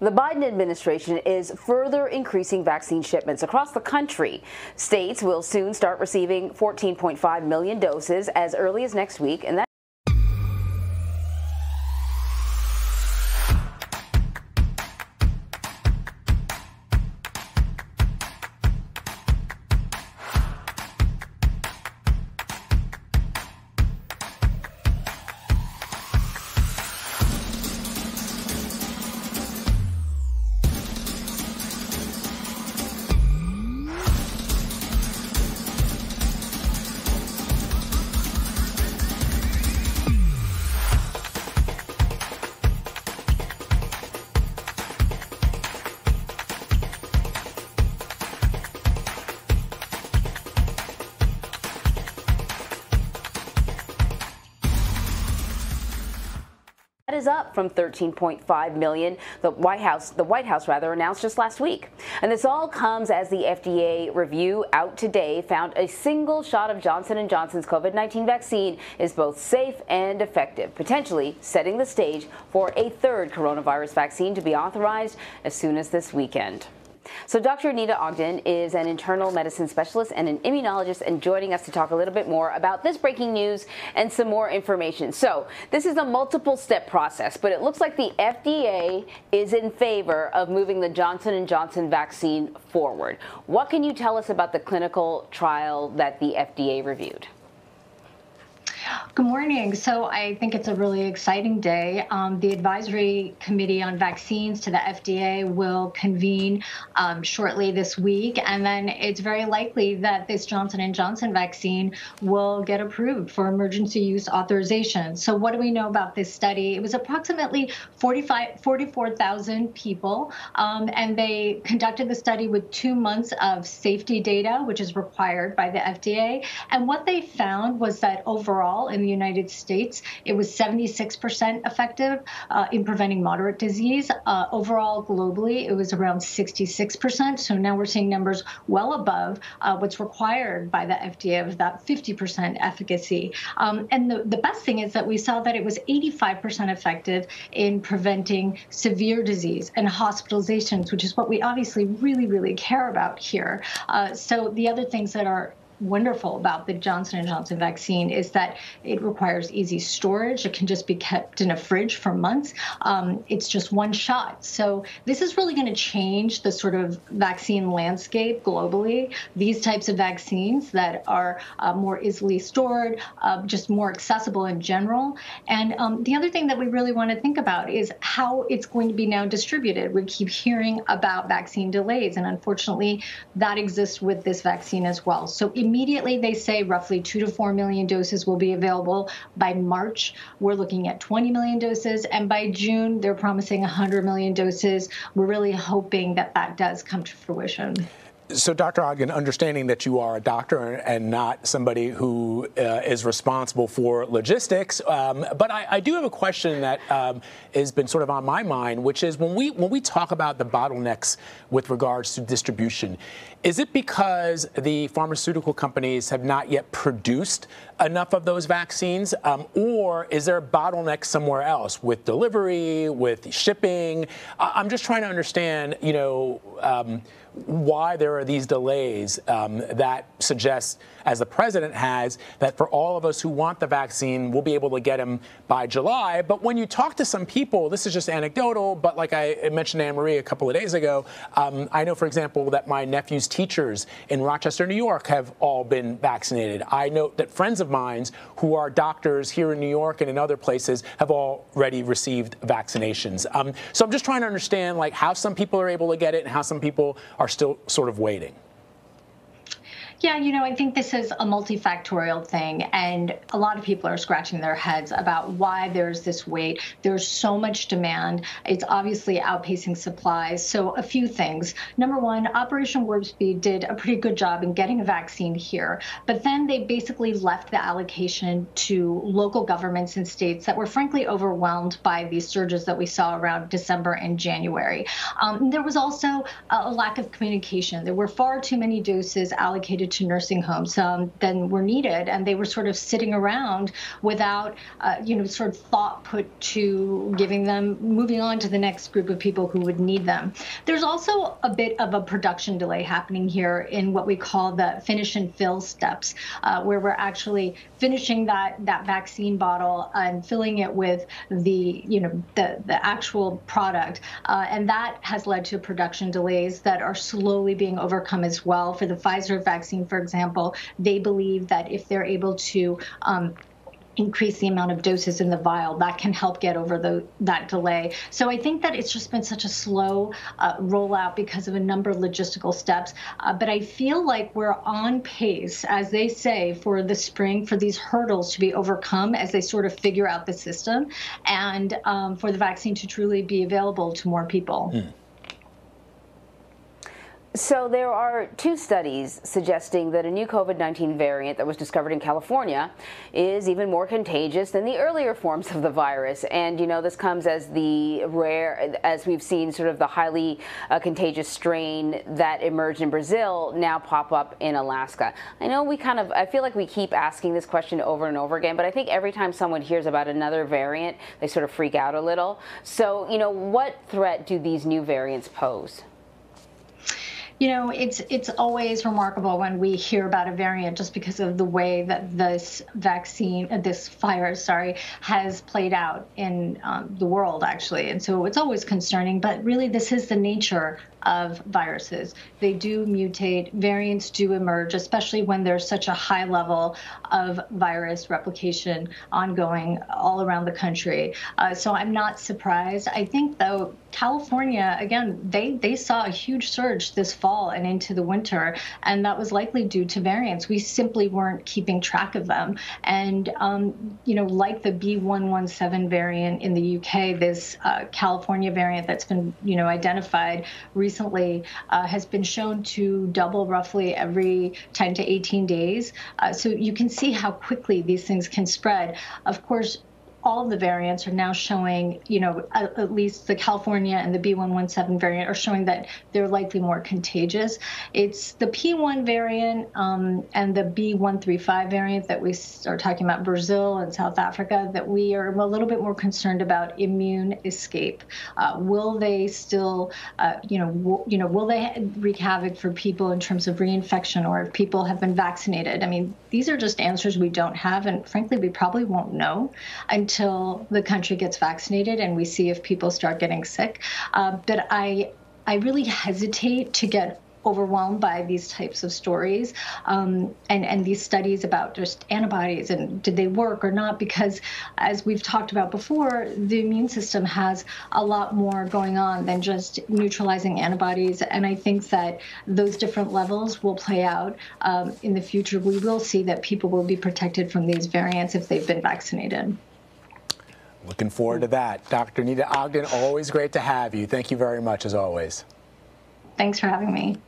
The Biden administration is further increasing vaccine shipments across the country. States will soon start receiving 14.5 million doses as early as next week, and that is up from 13.5 million. The White House, the White House rather, announced just last week. And this all comes as the FDA review out today found a single shot of Johnson & Johnson's COVID-19 vaccine is both safe and effective, potentially setting the stage for a third coronavirus vaccine to be authorized as soon as this weekend. So Dr. Neeta Ogden is an internal medicine specialist and an immunologist and joining us to talk a little bit more about this breaking news and some more information. So this is a multiple step process, but it looks like the FDA is in favor of moving the Johnson & Johnson vaccine forward. What can you tell us about the clinical trial that the FDA reviewed? Good morning. So I think it's a really exciting day. Um, the advisory committee on vaccines to the FDA will convene um, shortly this week, and then it's very likely that this Johnson Johnson vaccine will get approved for emergency use authorization. So what do we know about this study? It was approximately 44,000 people, um, and they conducted the study with two months of safety data, which is required by the FDA. And what they found was that overall in the United States, it was 76% effective uh, in preventing moderate disease. Uh, overall, globally, it was around 66%. So now we're seeing numbers well above uh, what's required by the FDA of that 50% efficacy. Um, and the, the best thing is that we saw that it was 85% effective in preventing severe disease and hospitalizations, which is what we obviously really, really care about here. Uh, so the other things that are wonderful about the Johnson & Johnson vaccine is that it requires easy storage. It can just be kept in a fridge for months. Um, it's just one shot. So this is really going to change the sort of vaccine landscape globally. These types of vaccines that are uh, more easily stored, uh, just more accessible in general. And um, the other thing that we really want to think about is how it's going to be now distributed. We keep hearing about vaccine delays, and unfortunately, that exists with this vaccine as well. So immediately they say roughly two to four million doses will be available by March. We're looking at 20 million doses, and by June they're promising 100 million doses. We're really hoping that that does come to fruition. So, Dr. Ogden, understanding that you are a doctor and not somebody who uh, is responsible for logistics, um, but I, I, do have a question that um, has been sort of on my mind, which is when we when we talk about the bottlenecks with regards to distribution, is it because the pharmaceutical companies have not yet produced enough of those vaccines, um, or is there a bottleneck somewhere else with delivery, with shipping? I'm just trying to understand, you know um, why there are these delays um, that suggest, as the president has, that for all of us who want the vaccine, we'll be able to get them by July. But when you talk to some people, this is just anecdotal, but like I mentioned to Anne Marie a couple of days ago, um, I know, for example, that my nephew's teachers in Rochester, New York have all been vaccinated. I know that friends of mine who are doctors here in New York and in other places have already received vaccinations. Um, so I'm just trying to understand like how some people are able to get it and how some people are still sort of waiting. Yeah, you know, I think this is a multifactorial thing, and a lot of people are scratching their heads about why there's this wait. There's so much demand. It's obviously outpacing supplies. So, a few things. Number one, Operation Warp Speed did a pretty good job in getting a vaccine here, but then they basically left the allocation to local governments and states that were frankly overwhelmed by these surges that we saw around December and January. Um, there was also a lack of communication. There were far too many doses allocated to nursing homes um, than were needed, and they were sort of sitting around without, uh, you know, sort of thought put to giving them, moving on to the next group of people who would need them. There's also a bit of a production delay happening here in what we call the finish and fill steps, uh, where we're actually finishing that that vaccine bottle and filling it with the, you know, the the actual product, uh, and that has led to production delays that are slowly being overcome as well. For the Pfizer vaccine, for example, they believe that if they're able to um, increase the amount of doses in the vial that can help get over the, that delay. So i think that it's just been such a slow uh, rollout because of a number of logistical steps. Uh, but i feel like we're on pace as they say for the spring for these hurdles to be overcome as they sort of figure out the system and um, for the vaccine to truly be available to more people. Mm. So there are two studies suggesting that a new COVID-19 variant that was discovered in California is even more contagious than the earlier forms of the virus. And you know, this comes as the rare, as we've seen sort of the highly uh, contagious strain that emerged in Brazil now pop up in Alaska. I know we kind of, I feel like we keep asking this question over and over again, but I think every time someone hears about another variant, they sort of freak out a little. So, you know, what threat do these new variants pose? You know, it's it's always remarkable when we hear about a variant just because of the way that this vaccine, uh, this virus, sorry, has played out in um, the world, actually. And so it's always concerning. But really, this is the nature of viruses. They do mutate, variants do emerge, especially when there's such a high level of virus replication ongoing all around the country. Uh, so I'm not surprised. I think, though, California, again, they, they saw a huge surge this fall and into the winter, and that was likely due to variants. We simply weren't keeping track of them. And, um, you know, like the B117 variant in the UK, this uh, California variant that's been, you know, identified recently uh, has been shown to double roughly every 10 to 18 days. Uh, so you can see how quickly these things can spread. Of course, all of the variants are now showing, you know, at, at, least the California and the B117 variant are showing that they're likely more contagious. It's the P1 variant um, and the B135 variant that we are talking about Brazil and South Africa that we are a little bit more concerned about immune escape. Uh, will they still, uh, you know, w- you know, will they wreak havoc for people in terms of reinfection or if people have been vaccinated? I mean, these are just answers we don't have, and frankly, we probably won't know until the country gets vaccinated and we see if people start getting sick. Uh, but I, I really hesitate to get overwhelmed by these types of stories um, and and these studies about just antibodies and did they work or not because as we've talked about before the immune system has a lot more going on than just neutralizing antibodies and I think that those different levels will play out um, in the future we will see that people will be protected from these variants if they've been vaccinated. Looking forward to that. Dr. Neeta Ogden, always great to have you. Thank you very much, as always. Thanks for having me.